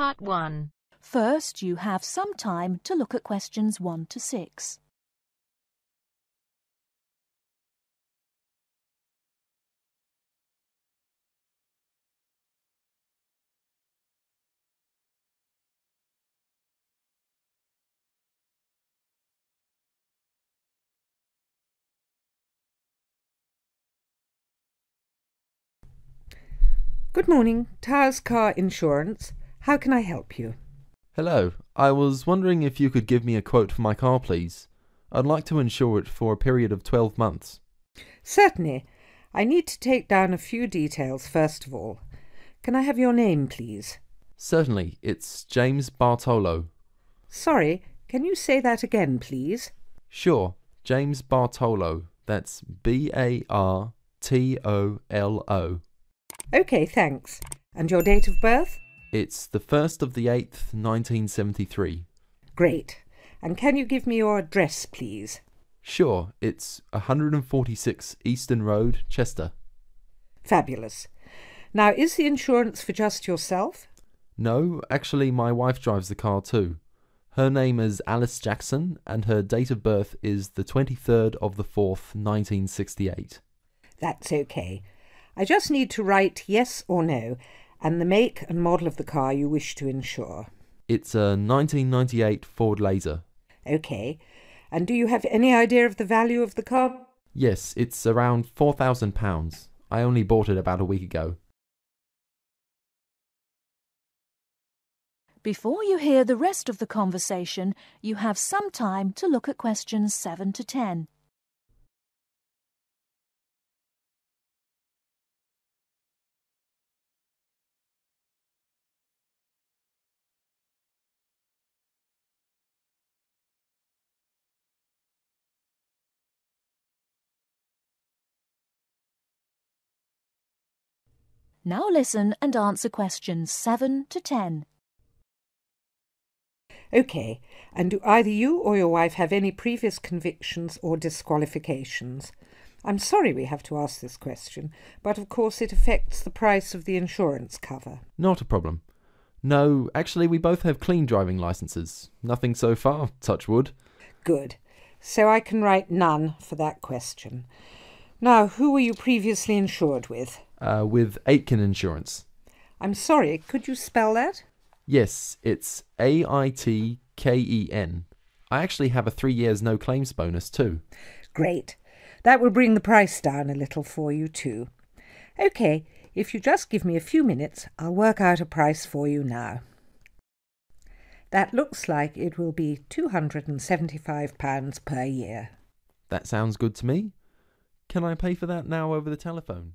Part 1. First, you have some time to look at questions 1 to 6. Good morning, Towers Car Insurance. How can I help you? Hello. I was wondering if you could give me a quote for my car, please. I'd like to insure it for a period of 12 months. Certainly. I need to take down a few details first of all. Can I have your name, please? Certainly, it's James Bartolo. Sorry, can you say that again, please? Sure, James Bartolo. That's B A R T O L O. OK, thanks. And your date of birth? It's the 1st of the 8th, 1973. Great. And can you give me your address, please? Sure, it's 146 Eastern Road, Chester. Fabulous. Now, is the insurance for just yourself? No, actually, my wife drives the car too. Her name is Alice Jackson, and her date of birth is the 23rd of the 4th, 1968. That's OK. I just need to write yes or no and the make and model of the car you wish to insure. It's a 1998 Ford Laser. OK. And do you have any idea of the value of the car? Yes, it's around £4,000. I only bought it about a week ago. Before you hear the rest of the conversation, you have some time to look at questions 7 to 10. Now listen and answer questions 7 to 10. OK. And do either you or your wife have any previous convictions or disqualifications? I'm sorry we have to ask this question, but of course it affects the price of the insurance cover. Not a problem. No, actually, we both have clean driving licenses. Nothing so far, touch wood. Good. So I can write none for that question. Now, who were you previously insured with? Uh, with Aitken Insurance. I'm sorry, could you spell that? Yes, it's A I T K E N. I actually have a three years no claims bonus too. Great. That will bring the price down a little for you too. OK, if you just give me a few minutes, I'll work out a price for you now. That looks like it will be £275 per year. That sounds good to me. Can I pay for that now over the telephone?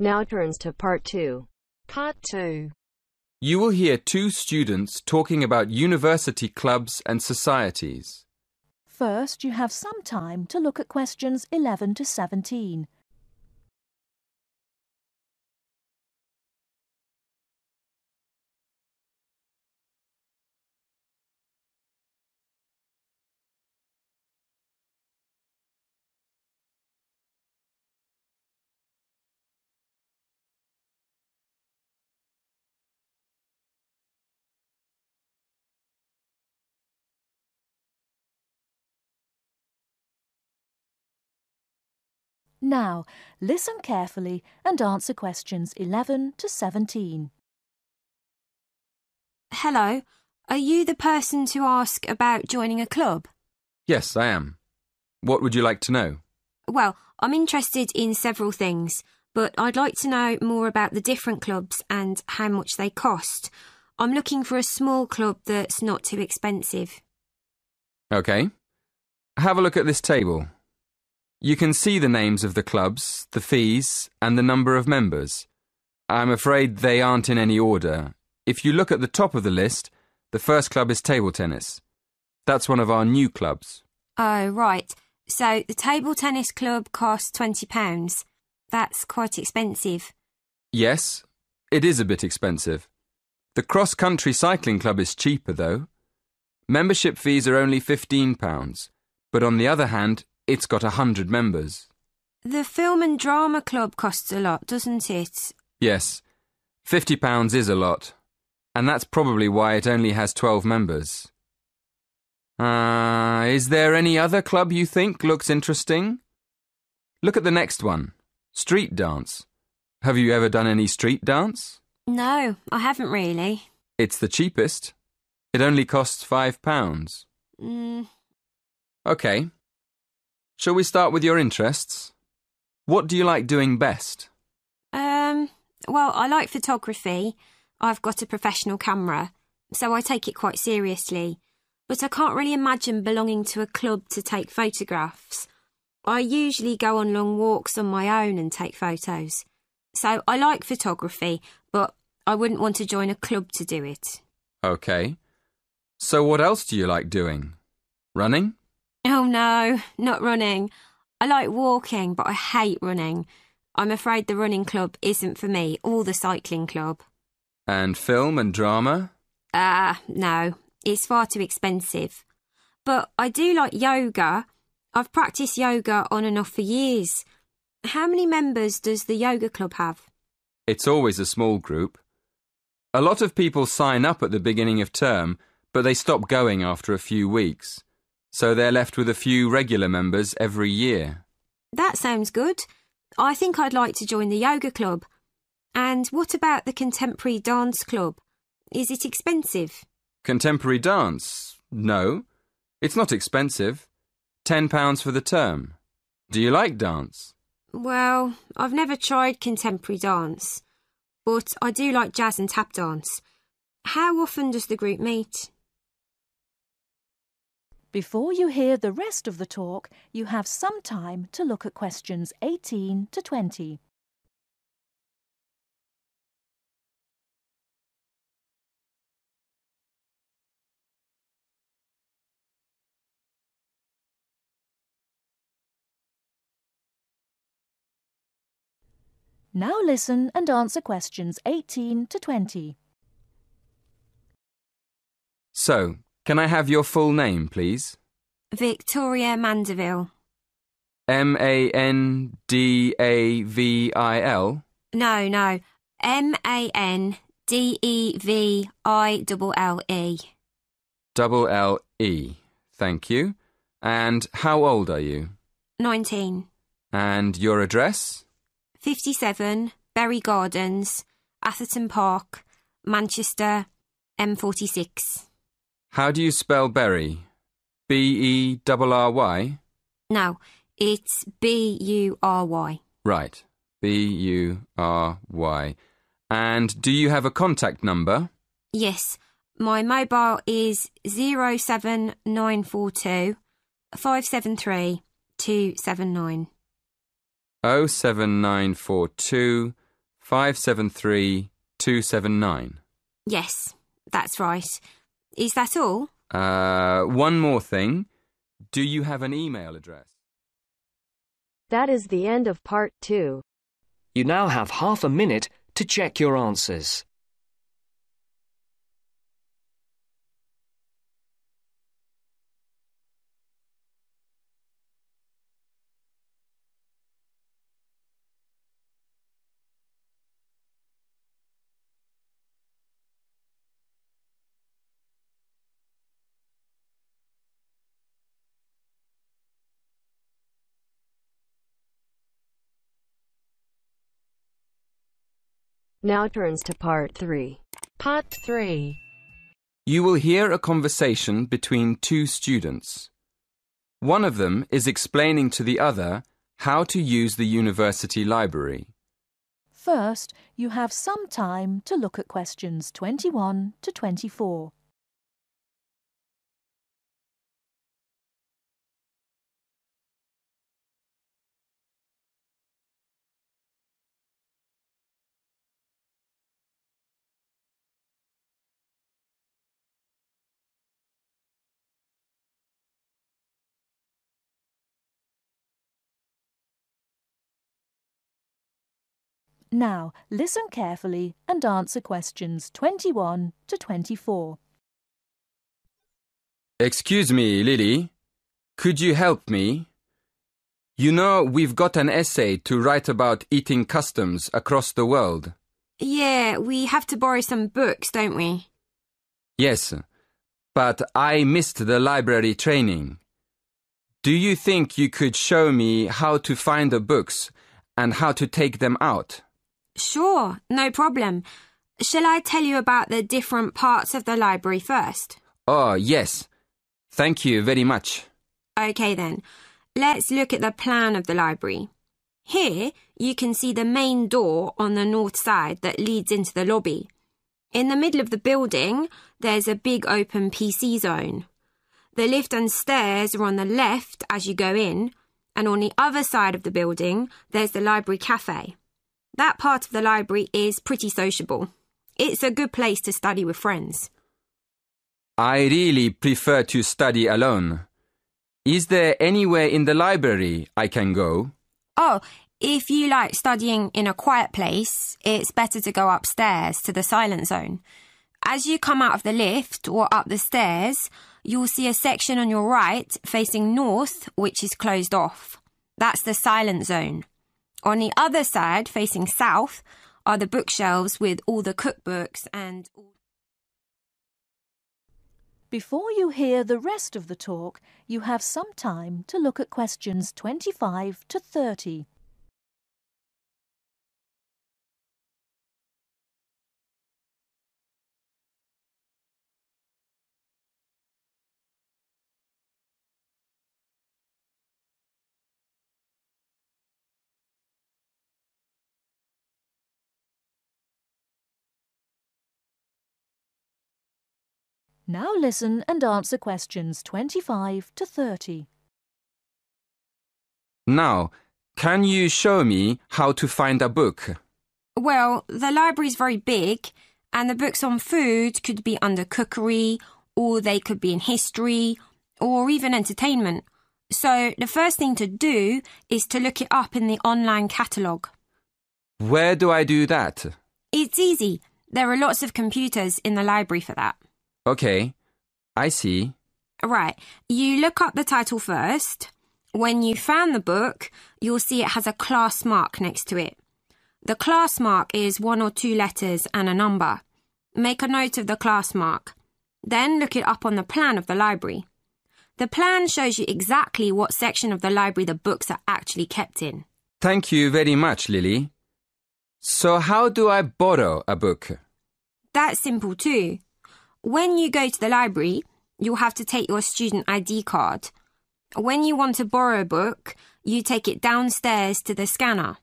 Now turns to Part 2. Part 2. You will hear two students talking about university clubs and societies. First, you have some time to look at questions 11 to 17. Now, listen carefully and answer questions 11 to 17. Hello, are you the person to ask about joining a club? Yes, I am. What would you like to know? Well, I'm interested in several things, but I'd like to know more about the different clubs and how much they cost. I'm looking for a small club that's not too expensive. OK. have a look at this table. You can see the names of the clubs, the fees, and the number of members. I'm afraid they aren't in any order. If you look at the top of the list, the first club is table tennis. That's one of our new clubs. Oh, right. So the table tennis club costs £20. That's quite expensive. Yes, it is a bit expensive. The cross country cycling club is cheaper, though. Membership fees are only £15, but on the other hand, it's got a hundred members. The film and drama club costs a lot, doesn't it? Yes, £50 is a lot, and that's probably why it only has 12 members. Ah, uh, is there any other club you think looks interesting? Look at the next one street dance. Have you ever done any street dance? No, I haven't really. It's the cheapest. It only costs five pounds. Mm. OK. Shall we start with your interests? What do you like doing best? Um, well, I like photography. I've got a professional camera, so I take it quite seriously but I can't really imagine belonging to a club to take photographs. I usually go on long walks on my own and take photos. So I like photography, but I wouldn't want to join a club to do it. OK. So what else do you like doing? Running? Oh no, not running. I like walking, but I hate running. I'm afraid the running club isn't for me, or the cycling club. And film and drama? Ah, uh, no, it's far too expensive. But I do like yoga. I've practiced yoga on and off for years. How many members does the yoga club have? It's always a small group. A lot of people sign up at the beginning of term, but they stop going after a few weeks. So they're left with a few regular members every year. That sounds good. I think I'd like to join the yoga club. And what about the contemporary dance club? Is it expensive? Contemporary dance? No. It's not expensive. Ten pounds for the term. Do you like dance? Well, I've never tried contemporary dance, but I do like jazz and tap dance. How often does the group meet? Before you hear the rest of the talk, you have some time to look at questions 18 to 20. Now listen and answer questions 18 to 20. So, can I have your full name, please? Victoria Mandeville. M A N D A V I L? No, no. M A N D E V I L L E. Double L E. Thank you. And how old are you? 19. And your address? 57 Bury Gardens, Atherton Park, Manchester, M46. How do you spell Bury? B E R R Y? No, it's B U R Y. Right. B U R Y. And do you have a contact number? Yes. My mobile is 07942 573 279. 07942 573 279. Yes, that's right. Is that all? Uh, one more thing. Do you have an email address? That is the end of part two. You now have half a minute to check your answers. Now turns to part 3. Part 3. You will hear a conversation between two students. One of them is explaining to the other how to use the university library. First, you have some time to look at questions 21 to 24. Now, listen carefully and answer questions 21 to 24. Excuse me, Lily. Could you help me? You know, we've got an essay to write about eating customs across the world. Yeah, we have to borrow some books, don't we? Yes, but I missed the library training. Do you think you could show me how to find the books and how to take them out? Sure, no problem. Shall I tell you about the different parts of the library first? Oh, yes. Thank you very much. Okay then, let's look at the plan of the library. Here, you can see the main door on the north side that leads into the lobby. In the middle of the building, there's a big open PC zone. The lift and stairs are on the left as you go in, and on the other side of the building, there's the library cafe. That part of the library is pretty sociable. It's a good place to study with friends. I really prefer to study alone. Is there anywhere in the library I can go? Oh, if you like studying in a quiet place, it's better to go upstairs to the silent zone. As you come out of the lift or up the stairs, you'll see a section on your right facing north, which is closed off. That's the silent zone. On the other side, facing south, are the bookshelves with all the cookbooks and. Before you hear the rest of the talk, you have some time to look at questions 25 to 30. Now listen and answer questions 25 to 30. Now, can you show me how to find a book? Well, the library's very big, and the books on food could be under cookery, or they could be in history, or even entertainment. So, the first thing to do is to look it up in the online catalogue. Where do I do that? It's easy. There are lots of computers in the library for that. Okay, I see. Right, you look up the title first. When you found the book, you'll see it has a class mark next to it. The class mark is one or two letters and a number. Make a note of the class mark. Then look it up on the plan of the library. The plan shows you exactly what section of the library the books are actually kept in. Thank you very much, Lily. So, how do I borrow a book? That's simple too. When you go to the library, you'll have to take your student ID card. When you want to borrow a book, you take it downstairs to the scanner.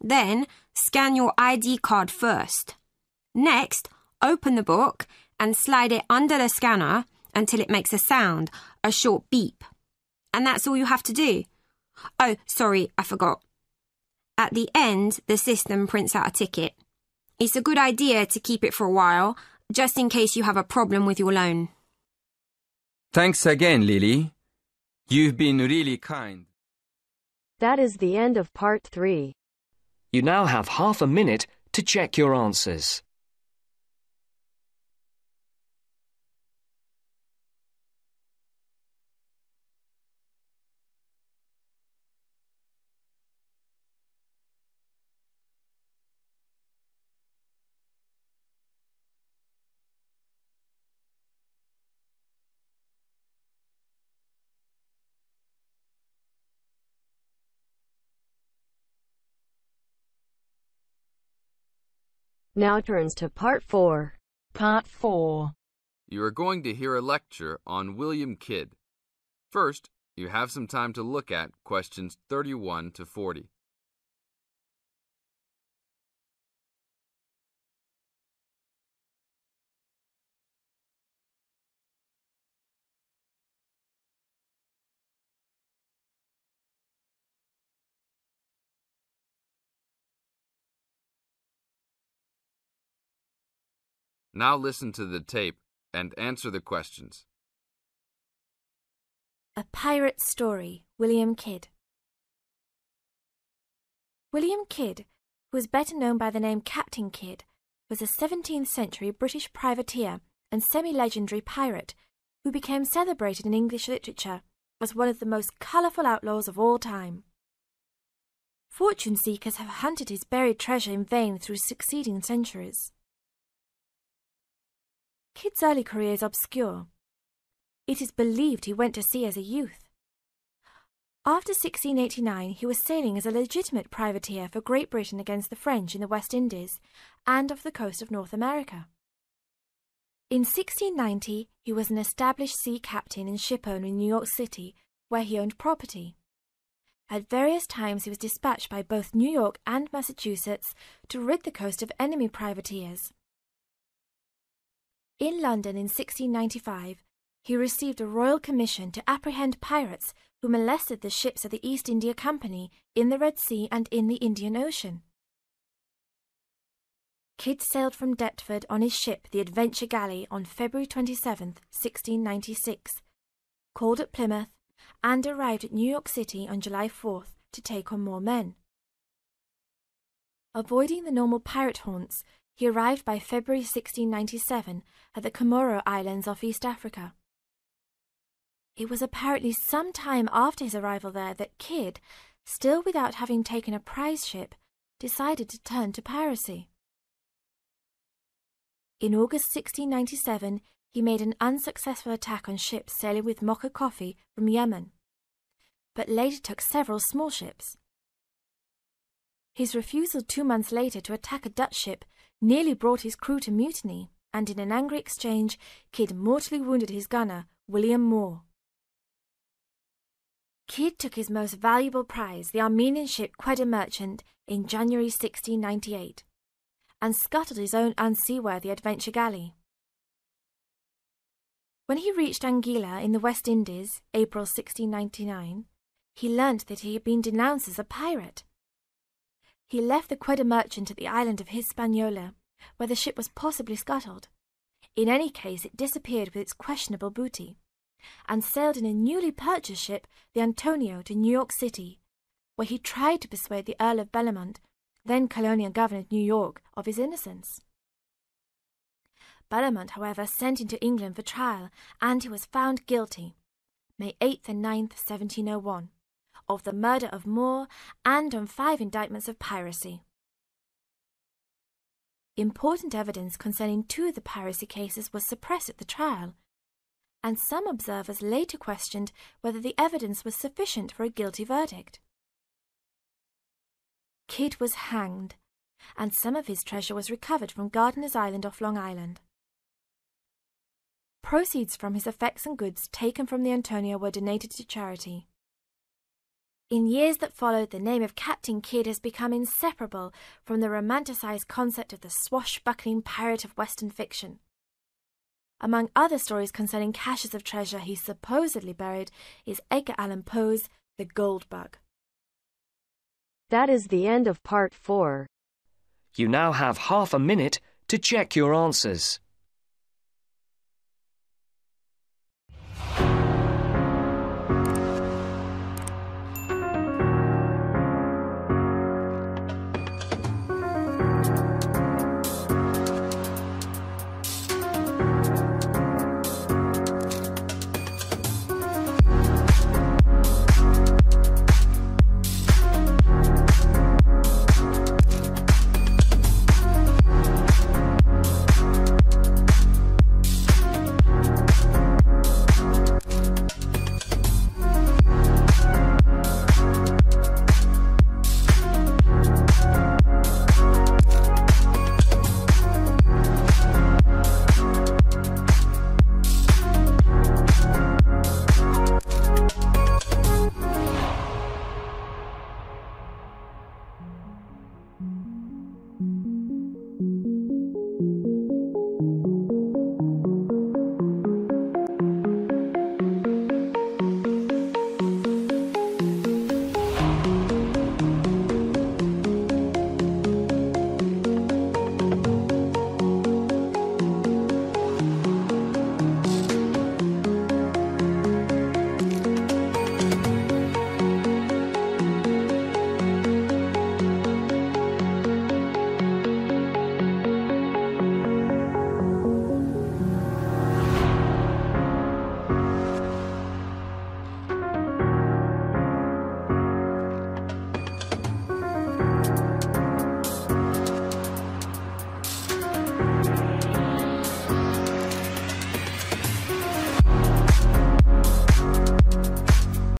Then, scan your ID card first. Next, open the book and slide it under the scanner until it makes a sound, a short beep. And that's all you have to do. Oh, sorry, I forgot. At the end, the system prints out a ticket. It's a good idea to keep it for a while just in case you have a problem with your loan. Thanks again, Lily. You've been really kind. That is the end of part 3. You now have half a minute to check your answers. Now turns to part 4. Part 4. You are going to hear a lecture on William Kidd. First, you have some time to look at questions 31 to 40. Now listen to the tape and answer the questions. A Pirate Story, William Kidd. William Kidd who is better known by the name Captain Kidd, was a 17th century British privateer and semi legendary pirate who became celebrated in English literature as one of the most colourful outlaws of all time. Fortune seekers have hunted his buried treasure in vain through succeeding centuries. Kidd's early career is obscure. It is believed he went to sea as a youth. After 1689, he was sailing as a legitimate privateer for Great Britain against the French in the West Indies and off the coast of North America. In 1690, he was an established sea captain and shipowner in New York City, where he owned property. At various times, he was dispatched by both New York and Massachusetts to rid the coast of enemy privateers. In London in 1695, he received a royal commission to apprehend pirates who molested the ships of the East India Company in the Red Sea and in the Indian Ocean. Kidd sailed from Deptford on his ship, the Adventure Galley, on February 27, 1696, called at Plymouth, and arrived at New York City on July 4th to take on more men. Avoiding the normal pirate haunts, he arrived by February 1697 at the Comoro Islands off East Africa. It was apparently some time after his arrival there that Kidd, still without having taken a prize ship, decided to turn to piracy. In August 1697, he made an unsuccessful attack on ships sailing with Mocha coffee from Yemen, but later took several small ships. His refusal two months later to attack a Dutch ship nearly brought his crew to mutiny, and in an angry exchange, Kidd mortally wounded his gunner, William Moore. Kidd took his most valuable prize, the Armenian ship Quedagh Merchant, in January 1698, and scuttled his own unseaworthy Adventure Galley. When he reached Anguilla in the West Indies, April 1699, he learnt that he had been denounced as a pirate. He left the Quedagh Merchant at the island of Hispaniola, where the ship was possibly scuttled. In any case, it disappeared with its questionable booty and sailed in a newly purchased ship, the Antonio, to New York City, where he tried to persuade the Earl of Bellomont, then colonial governor of New York, of his innocence. Bellomont, however, sent him to England for trial, and he was found guilty, May 8th and 9th, 1701, of the murder of Moore and on five indictments of piracy. Important evidence concerning two of the piracy cases was suppressed at the trial, and some observers later questioned whether the evidence was sufficient for a guilty verdict. Kidd was hanged, and some of his treasure was recovered from Gardiner's Island off Long Island. Proceeds from his effects and goods taken from the Antonio were donated to charity. In years that followed, the name of Captain Kidd has become inseparable from the romanticized concept of the swashbuckling pirate of Western fiction. Among other stories concerning caches of treasure he supposedly buried is Edgar Allan Poe's The Gold Bug. That is the end of part four. You now have half a minute to check your answers.